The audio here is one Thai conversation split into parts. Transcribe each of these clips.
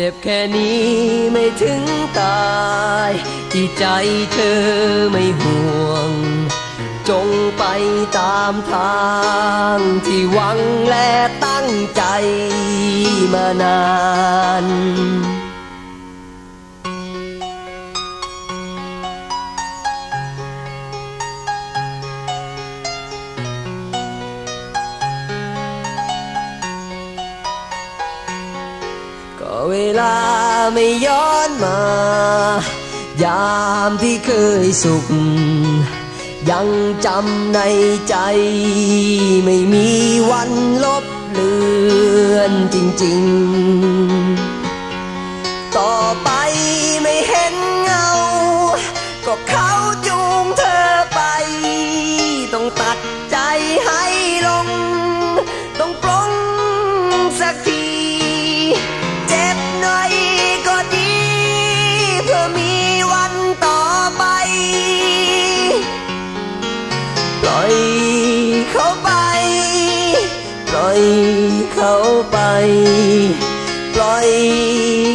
จ็บแค่นี้ไม่ถึงตาย ที่ใจเธอไม่ห่วง จงไปตามทางที่หวังและตั้งใจมานาน ลาไม่ย้อนมา ยามที่เคยสุข ยังจำในใจ ไม่มีวันลบเลือนจริง ๆ ต่อไป ปปล่อย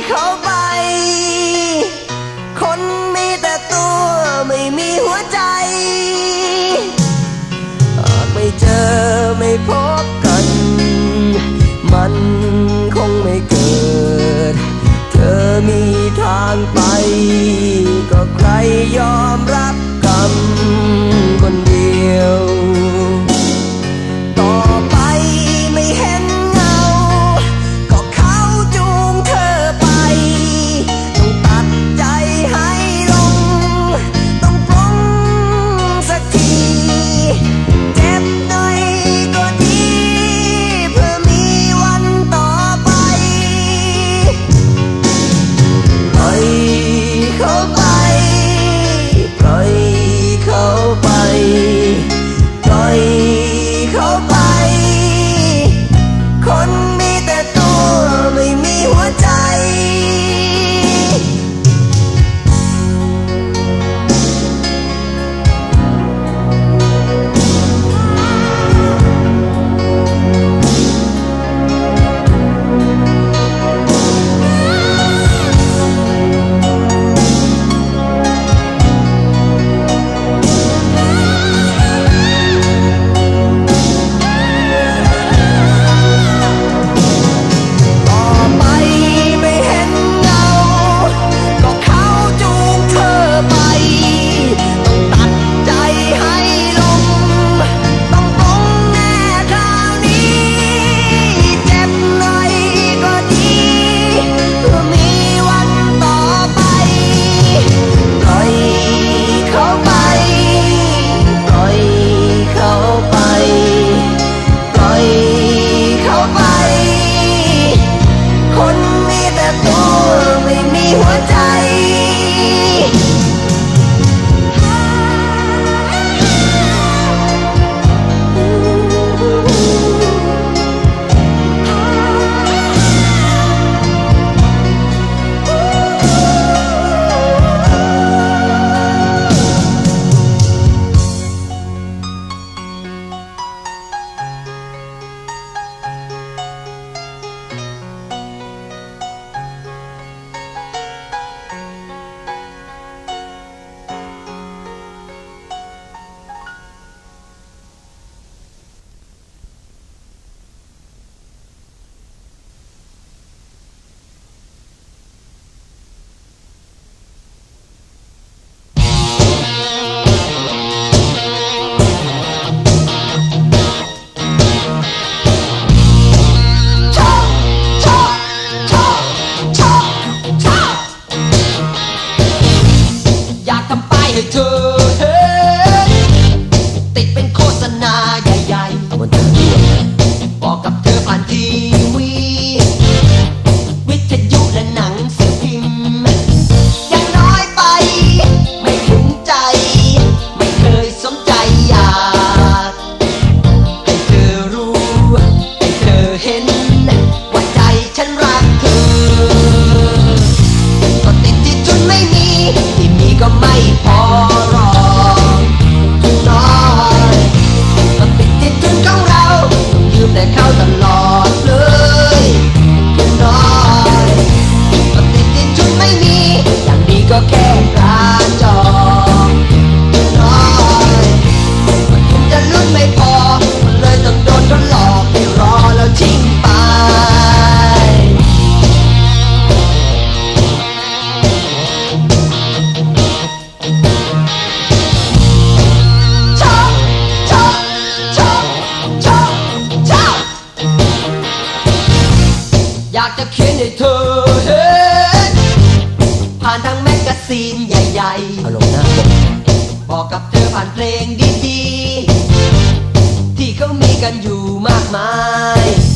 เขาไป คนมีแต่ตัวไม่มีหัวใจ หากไม่เจอไม่พบกัน มันคงไม่เกิด เธอมีทางไป ก็ใครยอมรับ อยากจะเขียนให้เธอเห็นผ่านทางแมกกาซีนใหญ่ๆอลหน้บอกกับเธอผ่านเพลงดีๆ ที่เขามีกันอยู่มากมาย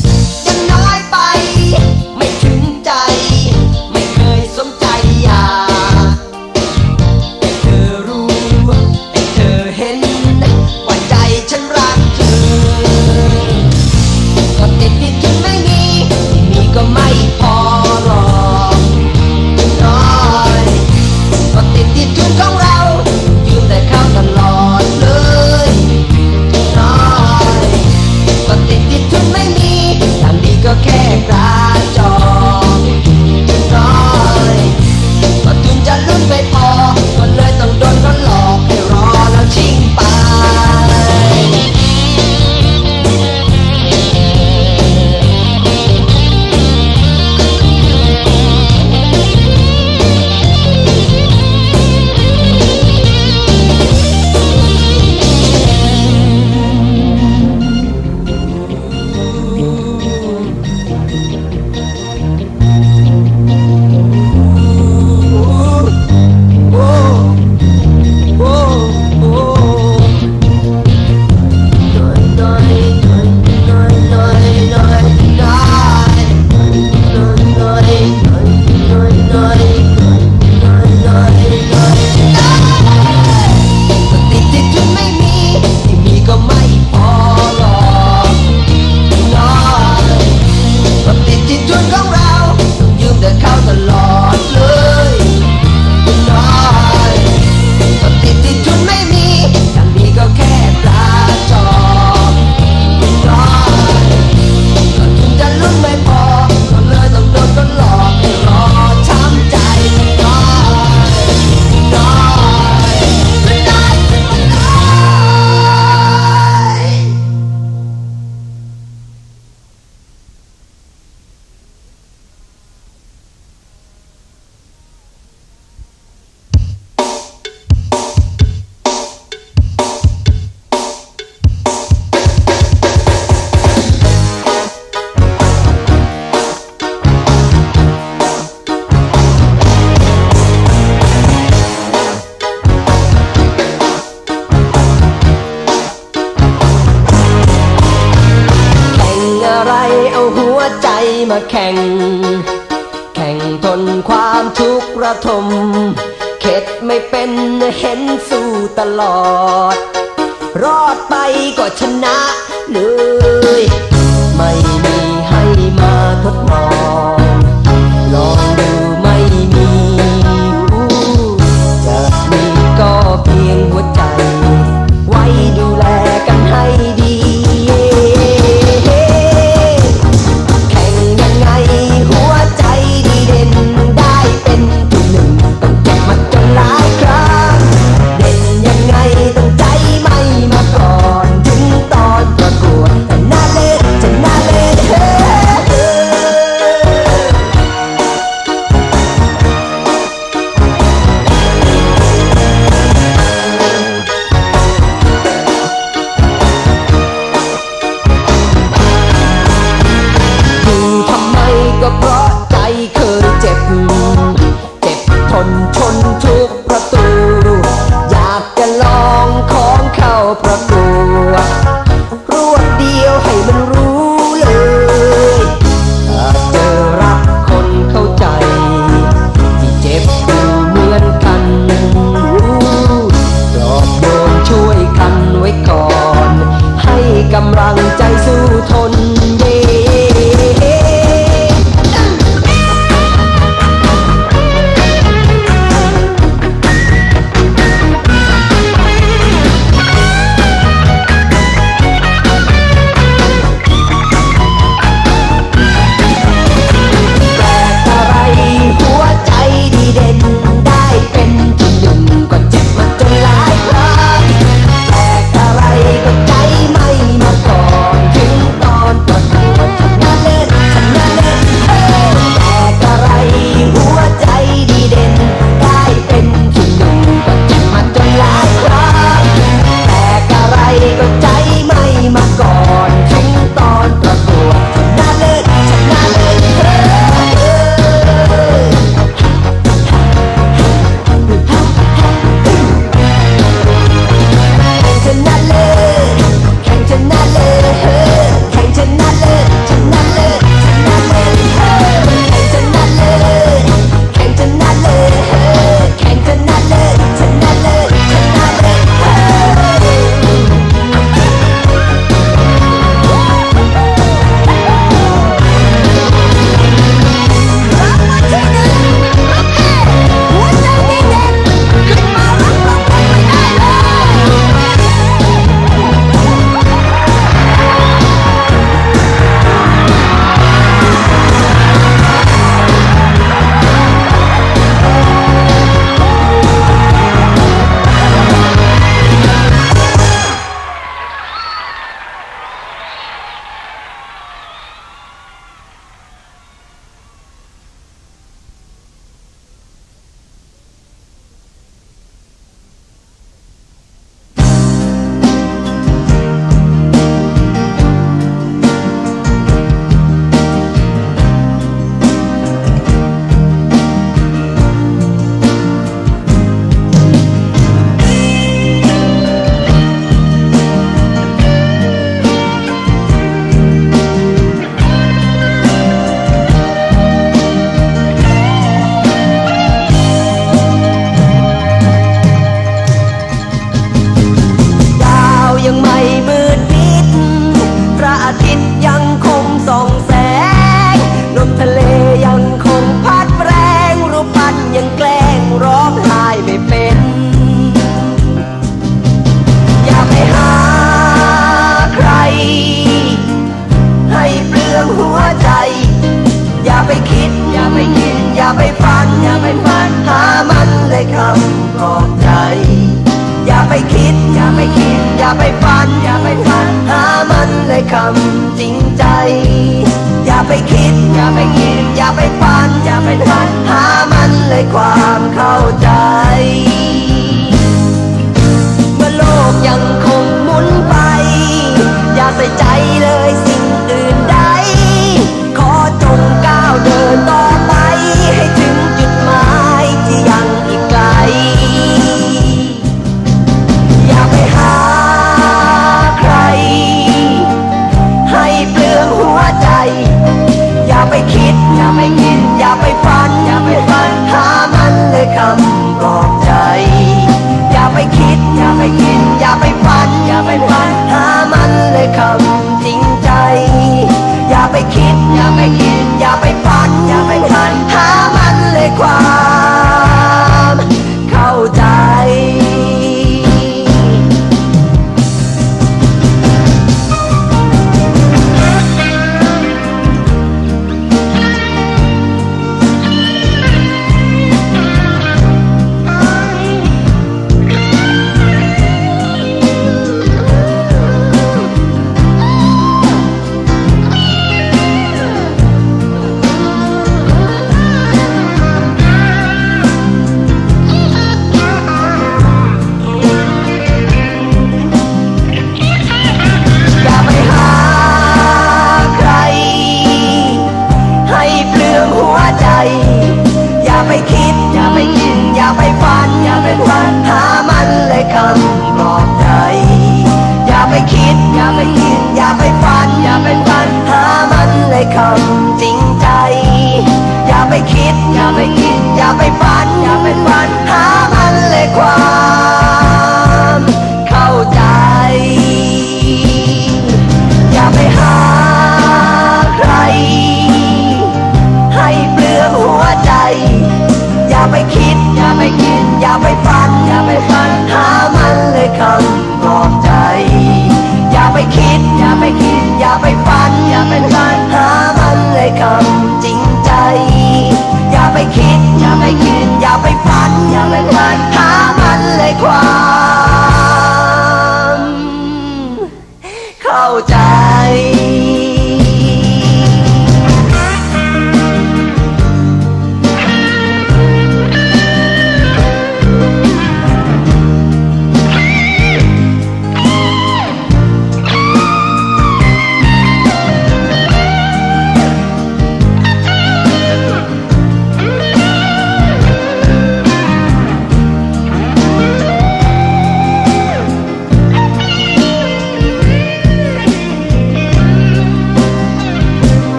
ตลอด รอดไปก็ชนะเลย ไม่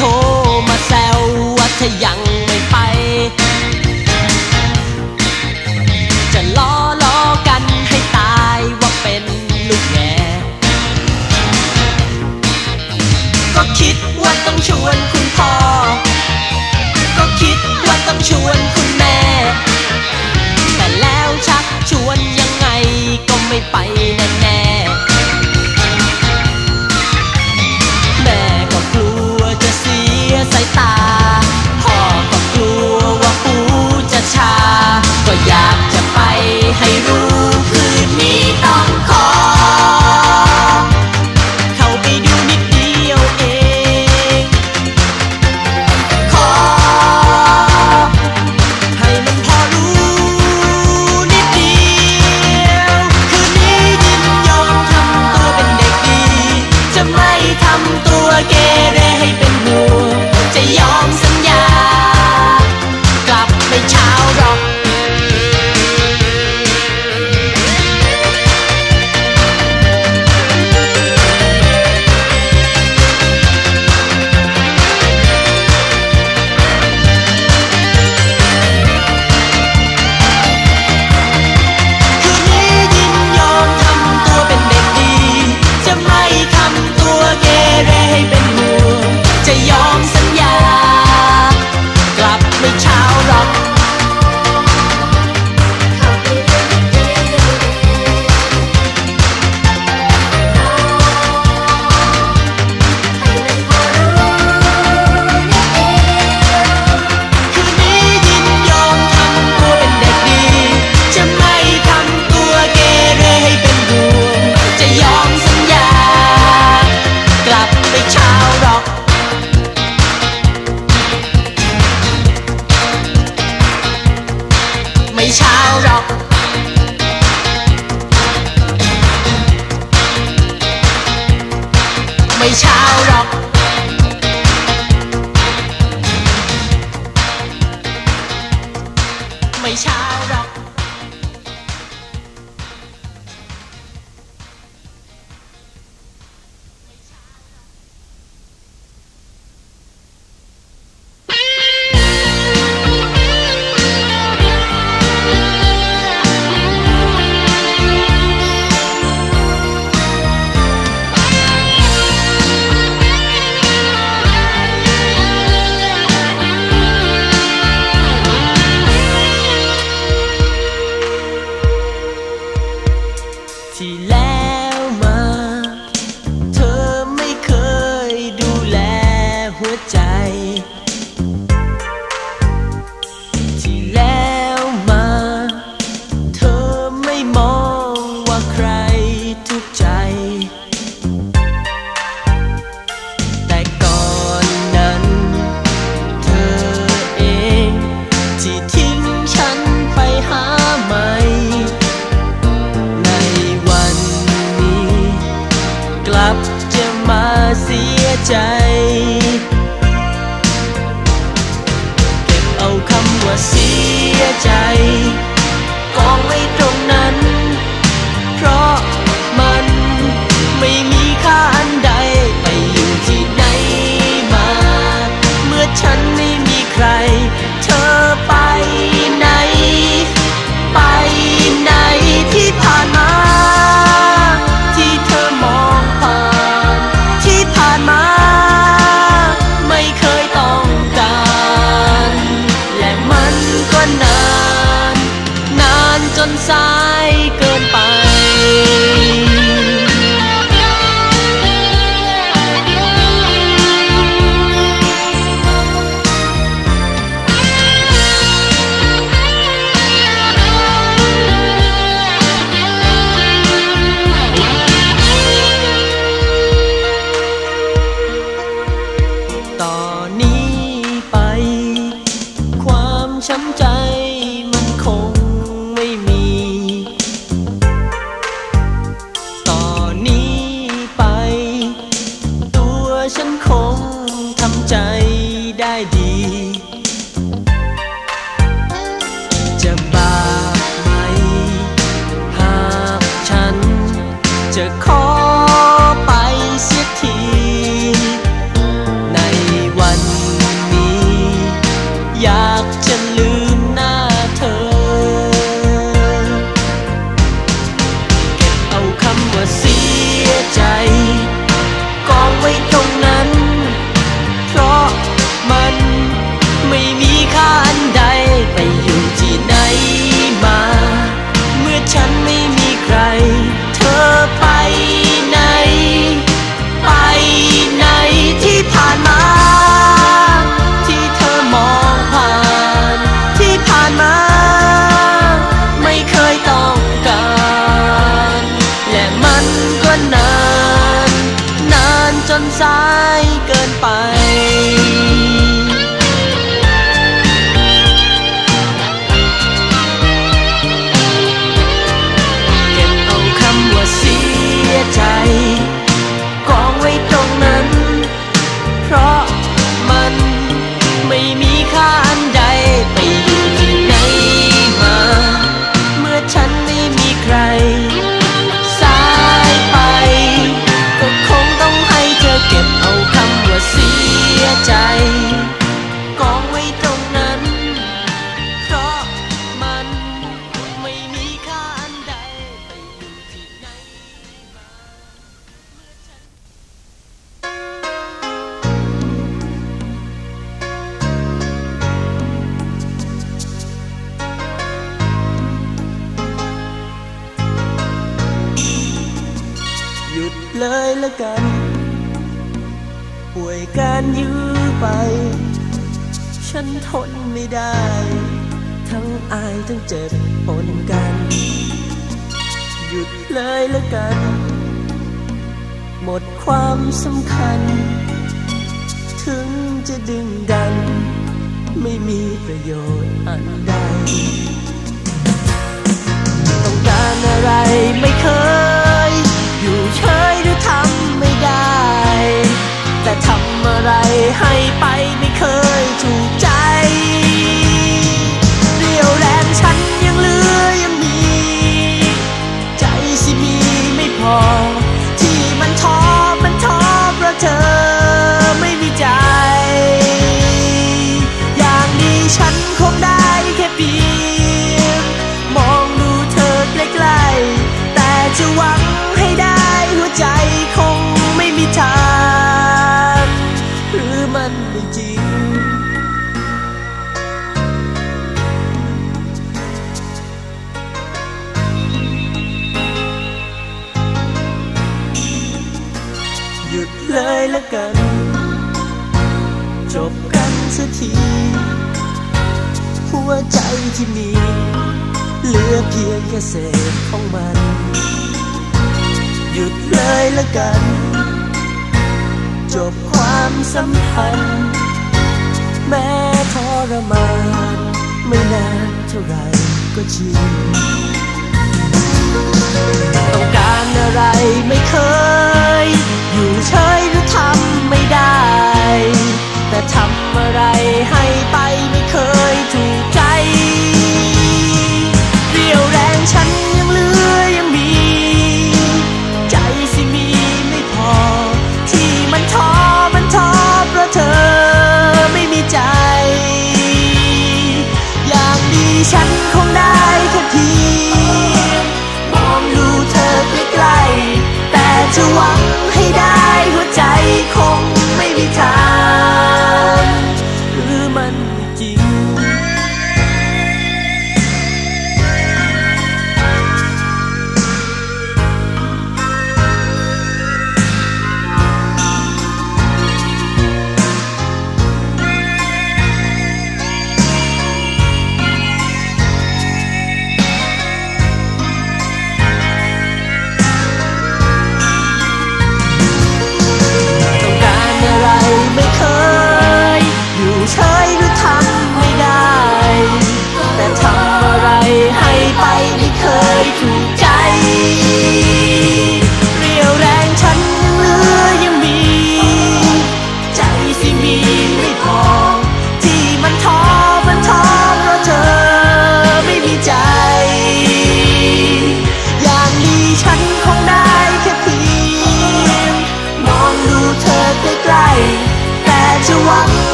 โทรมาแซวว่าถ้ายังไม่ไป จะล้อล้อกันให้ตายว่าเป็นลูกแง่ก็คิดว่าต้องชวนคุณพ่อ ก็คิดว่าต้องชวนคุณแม่ แต่แล้วชักชวนยังไงก็ไม่ไปนะ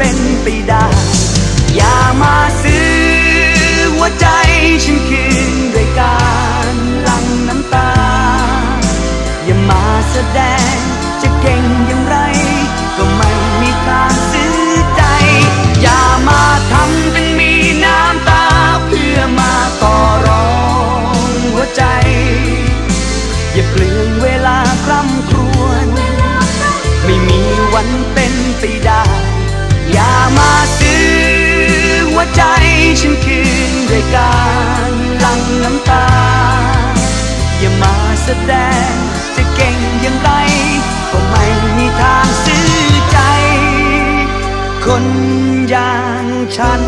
ป็นไปได้ อย่ามาซื้อหัวใจฉันคืนด้วยการลังน้ำตา อย่ามาแสดงจะเก่ง ฉันคืนด้วยการหลั่งน้ำตา อย่ามาแสดงจะเก่งยังไงก็ไม่มีทางซื้อใจ คนอย่างฉัน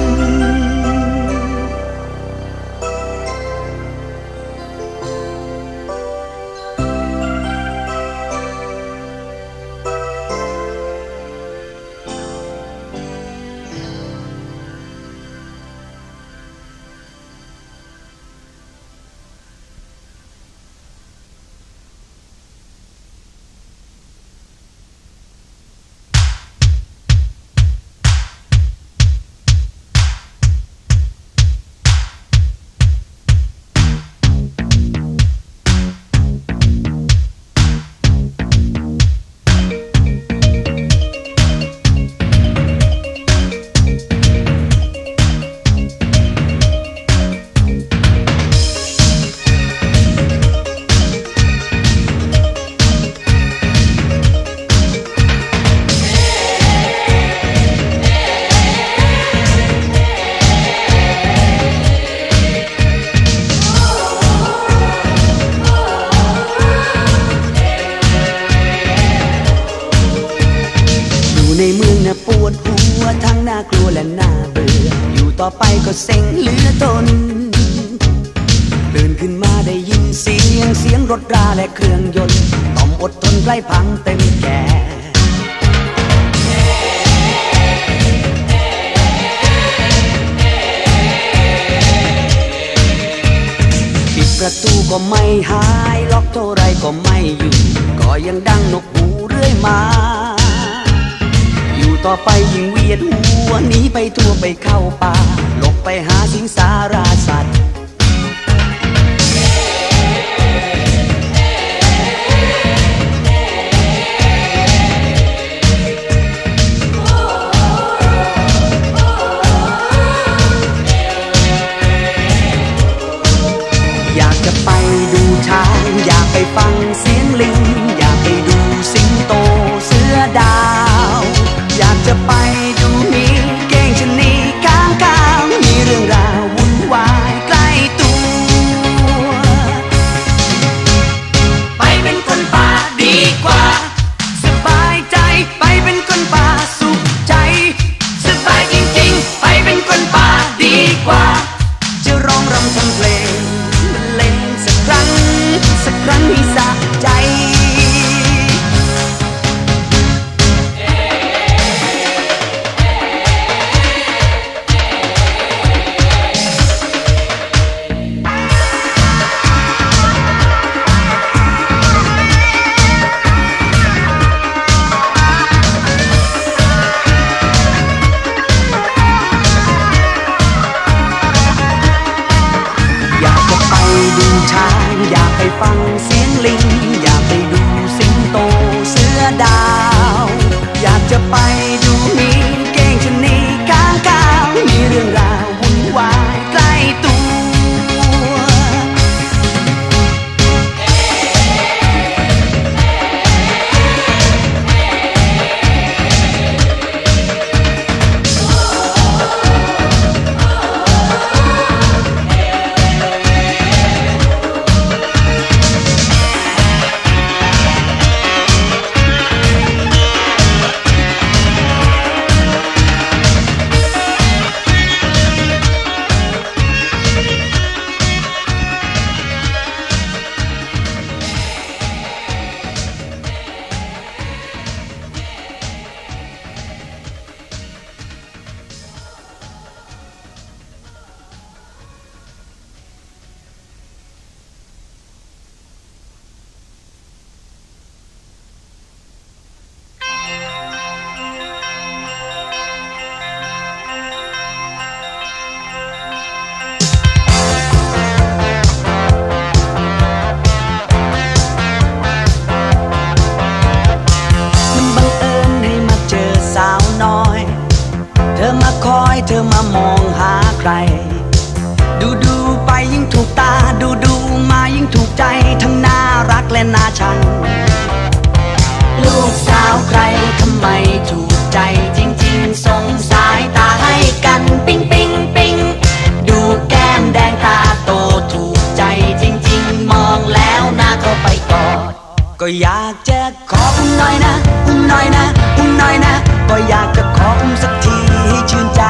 ก็อยากจะขออุ้มหน่อยนะ อุ้มหน่อยนะ อุ้มหน่อยนะ ก็อยากจะขออุ้มสักทีให้ชื่นใจ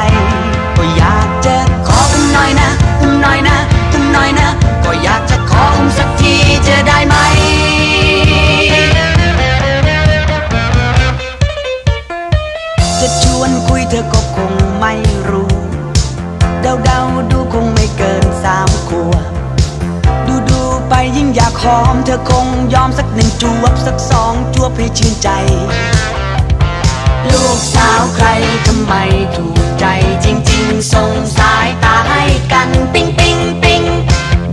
ก็อยากจะขออุ้มหน่อยนะ อุ้มหน่อยนะ อุ้มหน่อยนะ ก็อยากจะขออุ้มสักทีจะได้ไหม ร้อมเธอคงยอมสักหนึ่งจวบสักสองจวบให้ชื่นใจ ลูกสาวใครทำไมถูกใจจริงๆส่งสายตาให้กันปิ๊งปิ๊งปิ๊ง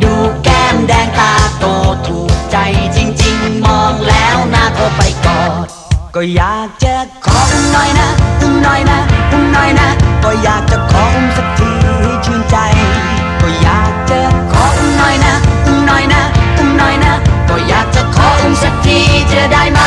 ดูแก้มแดงตาโตถูกใจจริงๆ มองแล้วน่าก็ไปกอด ก็อยากจะขออุ้มหน่อยนะอุ้มหน่อยนะอุ้มหน่อยนะก็อยากจะขออุ้มสักทีให้ชื่นใจ ก็อยากจะขออุ้มหน่อยนะ จะได้ไหม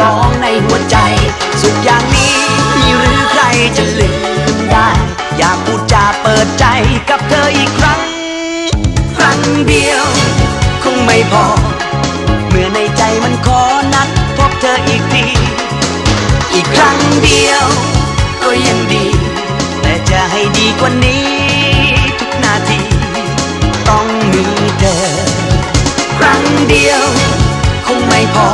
ร้องในหัวใจ สุขอย่างนี้มีหรือใครจะลืมได้ อยากพูดจาเปิดใจกับเธออีกครั้ง ครั้งเดียว คงไม่พอ เมื่อในใจมันขอนัดพบเธออีกที อีกครั้งเดียว ก็ยังดี แต่จะให้ดีกว่านี้ ทุกนาที ต้องมีเธอ ครั้งเดียว คงไม่พอ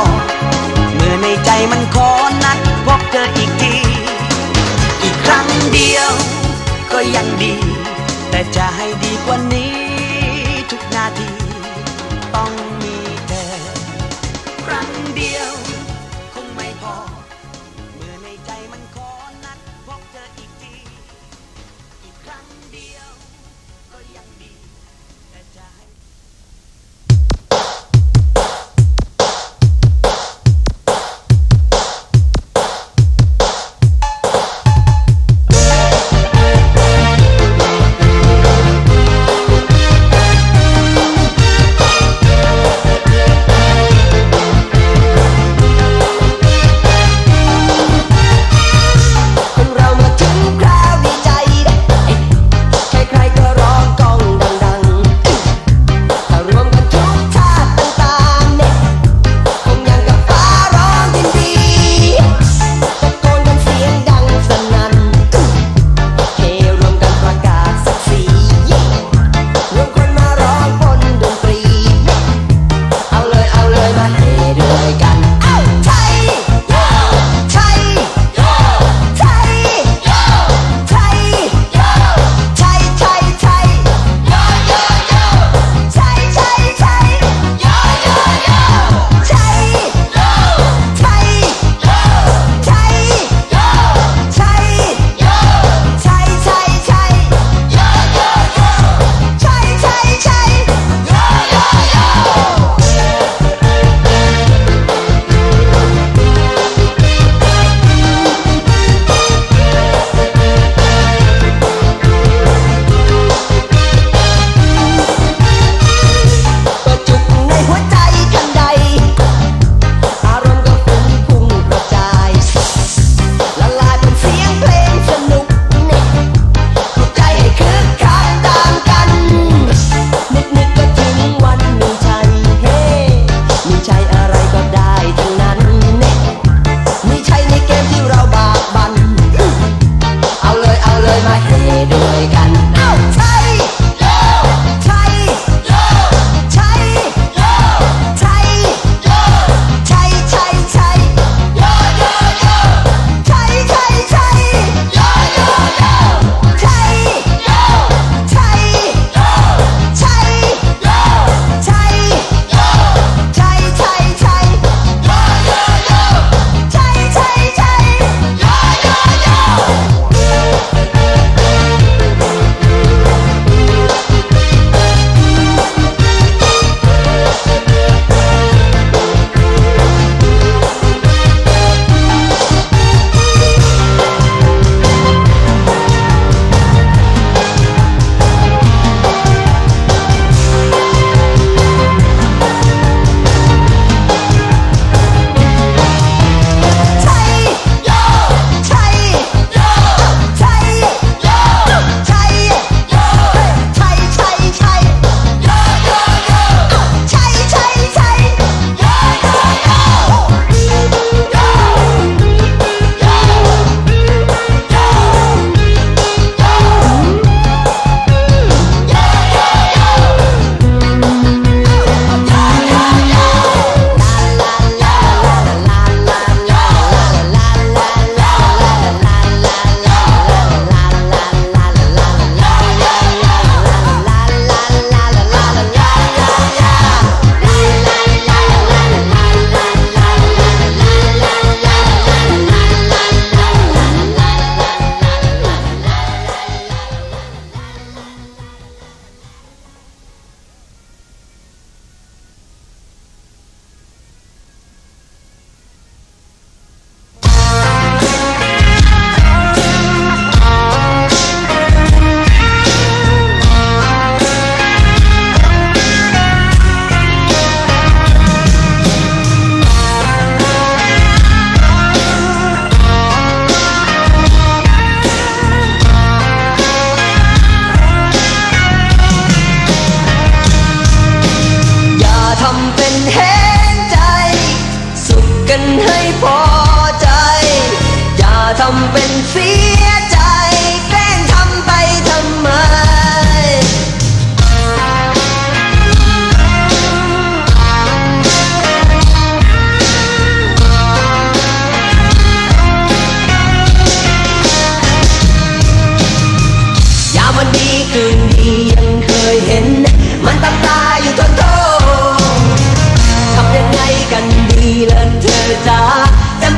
चाहे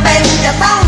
เป็นจะต้อง